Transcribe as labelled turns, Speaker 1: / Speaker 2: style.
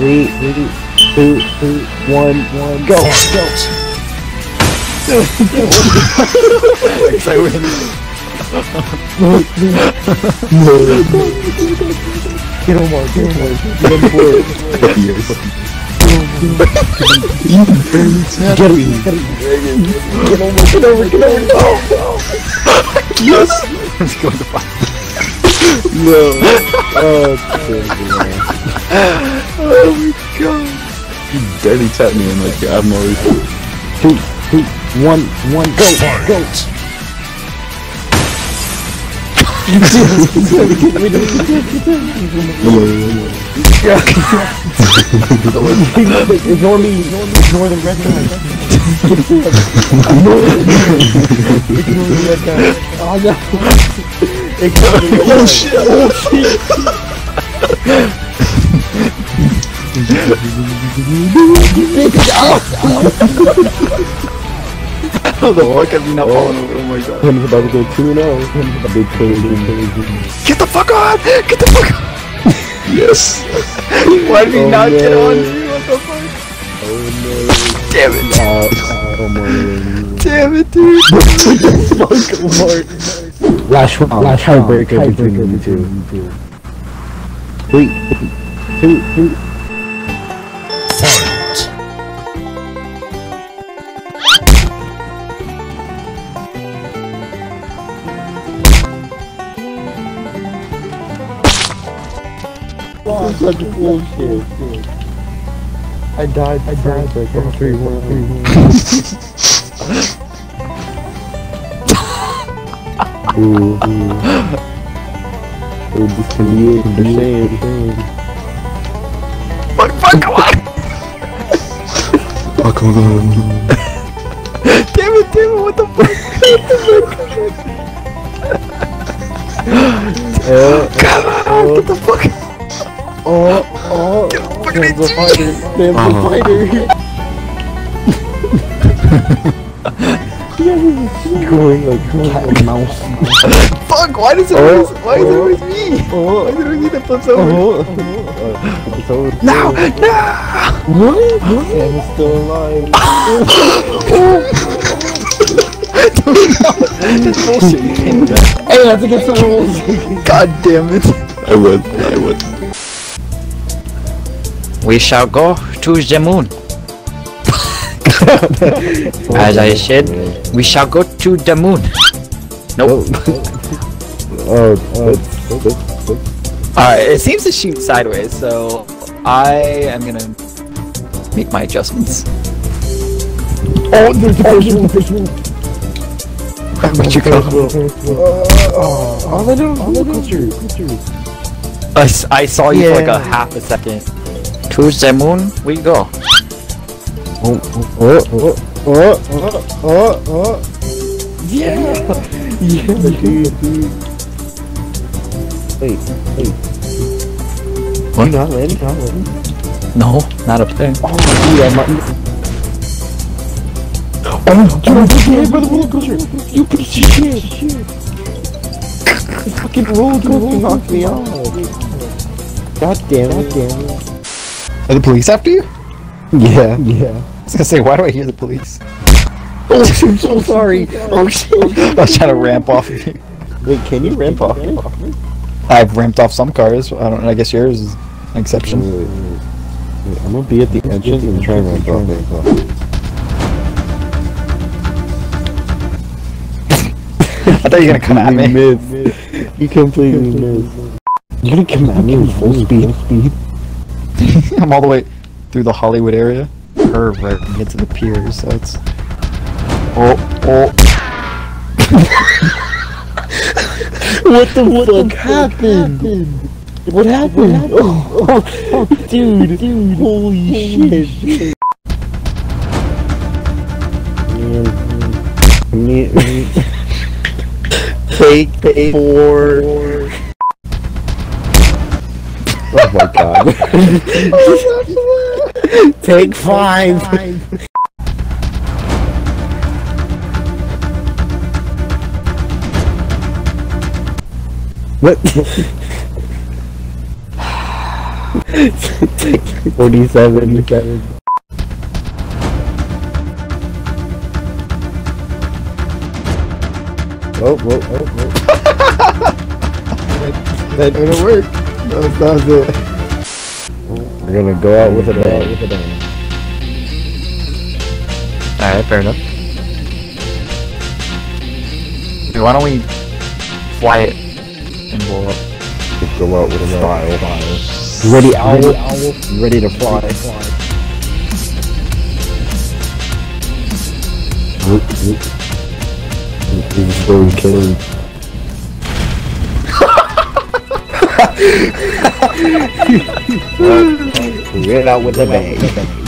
Speaker 1: Three, three, two, two, one, one, go, go.
Speaker 2: Thanks, I win.
Speaker 1: Get him more, get him more, get him more. Get him, get him. Get over, get over, get over. Oh,
Speaker 2: Yes! I'm just going to fight.
Speaker 1: no. Oh, crazy, man.
Speaker 2: Oh my god. You dirty tap me and like I have no reason.
Speaker 1: Two, two, one, one, go, go. Ignore me, ignore me, ignore the red guy. Ignore the red guy. Oh no. Ignore the red guy.
Speaker 2: Oh shit! Oh shit! How the fuck have you not fallen over? Oh my god.
Speaker 1: Tim's about to go 2 0. A big change.
Speaker 2: Get the fuck on! Get the fuck on! yes! Why did he
Speaker 1: Oh,
Speaker 2: not get
Speaker 1: no.
Speaker 2: on me? What the fuck?
Speaker 1: Oh
Speaker 2: Damn it!
Speaker 1: no. Oh my
Speaker 2: Damn it, dude!
Speaker 1: Fuck, Last round. Last tiebreaker between you two. Three, two, two. Such bullshit. I died. I died. Like, oh, three, one, three, one. Ooh, ooh. Ooh, this can be it. The same.
Speaker 2: Fuck, fuck, come on!
Speaker 3: Fuck, oh god.
Speaker 2: Damn it, damn it, what the fuck?
Speaker 1: Uh,
Speaker 2: Come on, get the fuck
Speaker 1: oh, oh.
Speaker 2: Get the fuck
Speaker 1: There's a fighter. There's a
Speaker 3: Oh.
Speaker 1: fighter. Going like cat and mouse.
Speaker 2: Fuck, why does it
Speaker 1: Oh,
Speaker 2: always, why is it
Speaker 1: oh.
Speaker 2: always me? Why
Speaker 1: Oh,
Speaker 2: is it always me that flips over?
Speaker 1: oh. Uh, it's over.
Speaker 2: No, no!
Speaker 1: What? Sam is still alive.
Speaker 2: That's bullshit, you can't do that.
Speaker 1: hey, that's against the rules.
Speaker 2: God damn it.
Speaker 3: I would, I would.
Speaker 4: We shall go to the moon. As I said, we shall go to the moon. Nope.
Speaker 1: Oh, that's, that's, that's,
Speaker 4: Alright, it seems to shoot sideways, so I am gonna make my adjustments.
Speaker 1: Oh, there's the first one, the first one.
Speaker 4: Where'd you go?
Speaker 1: Oh, all I know, all I know. Culture,
Speaker 4: I, s- I saw you for like
Speaker 1: Yeah.
Speaker 4: a half a second. To the moon we go.
Speaker 1: Oh, oh, oh, oh, oh, oh, oh. Yeah! Yeah, dude, dude. Wait, wait.
Speaker 4: What?
Speaker 1: You not landing? Not landing?
Speaker 4: No, not up there.
Speaker 1: Oh, dude, I'm not... Oh, dude, I'm fucking hit by the roller coaster! You piece of shit! The fucking roller coaster knocked me off! God damn it. God damn it.
Speaker 2: Are the police after you?
Speaker 1: Yeah, yeah.
Speaker 2: I was gonna say, why do I hear the police?
Speaker 1: Oh, I'm so sorry! Oh, shit!
Speaker 2: I was trying to ramp off of you.
Speaker 1: Wait, can you ramp off me?
Speaker 2: I've ramped off some cars. I don't. I guess yours is an exception.
Speaker 1: Wait, wait, wait. I'm gonna be at the entrance and try and ramp off.
Speaker 2: I thought you were gonna come at me.
Speaker 1: Missed. You completely missed. You're gonna come at me with full speed? speed?
Speaker 2: I'm all the way through the Hollywood area. Curve right when you get to the piers, so it's. Oh, oh.
Speaker 1: What the fuck happened? What happened? Oh, oh, dude, dude, holy shit. Man, man. Take four. Oh my god. Take five. What? Forty-seven. Seven. Oh, whoa, oh, whoa. that didn't work. That was, that was it. We're gonna go out with a bang. With a bang.
Speaker 4: Alright, fair enough. Dude, why don't we fly it and up?
Speaker 1: Just go out with a style. Ready, owl. Ready to fly. Whoop, whoop. He's going killing. We went out with a bang.